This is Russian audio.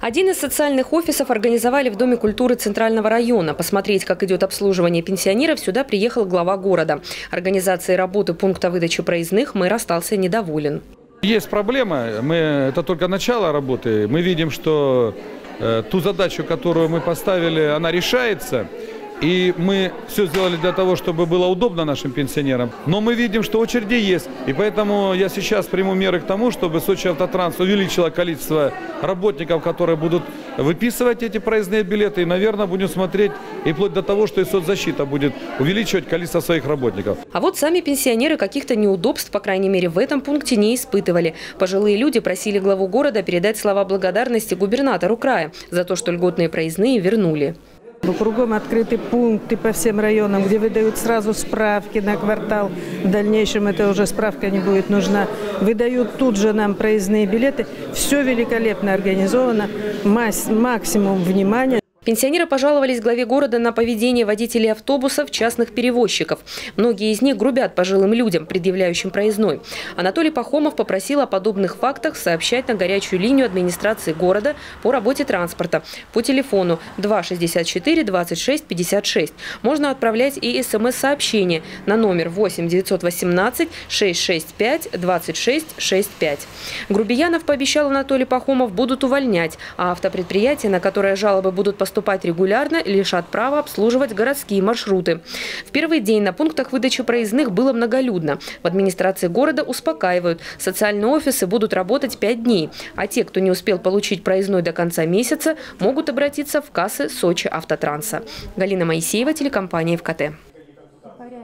Один из социальных офисов организовали в Доме культуры Центрального района. Посмотреть, как идет обслуживание пенсионеров, сюда приехал глава города. Организацией работы пункта выдачи проездных мэр остался недоволен. Есть проблема, мы, это только начало работы. Мы видим, что э, ту задачу, которую мы поставили, она решается. И мы все сделали для того, чтобы было удобно нашим пенсионерам. Но мы видим, что очереди есть. И поэтому я сейчас приму меры к тому, чтобы Сочи Автотранс увеличило количество работников, которые будут выписывать эти проездные билеты. И, наверное, будем смотреть и вплоть до того, что и соцзащита будет увеличивать количество своих работников. А вот сами пенсионеры каких-то неудобств, по крайней мере, в этом пункте не испытывали. Пожилые люди просили главу города передать слова благодарности губернатору края за то, что льготные проездные вернули. Кругом открыты пункты по всем районам, где выдают сразу справки на квартал. В дальнейшем это уже справка не будет нужна. Выдают тут же нам проездные билеты. Все великолепно организовано. Максимум внимания. Пенсионеры пожаловались главе города на поведение водителей автобусов, частных перевозчиков. Многие из них грубят пожилым людям, предъявляющим проездной. Анатолий Пахомов попросил о подобных фактах сообщать на горячую линию администрации города по работе транспорта по телефону 264 26 56. Можно отправлять и смс-сообщение на номер 8 918 665 26 65. Грубиянов, пообещал Анатолий Пахомов, будут увольнять, а автопредприятия, на которое жалобы будут поступать, поступать регулярно, лишат права обслуживать городские маршруты. В первый день на пунктах выдачи проездных было многолюдно. В администрации города успокаивают. Социальные офисы будут работать 5 дней. А те, кто не успел получить проездной до конца месяца, могут обратиться в кассы Сочи Автотранса. Галина Моисеева, телекомпания ВКТ.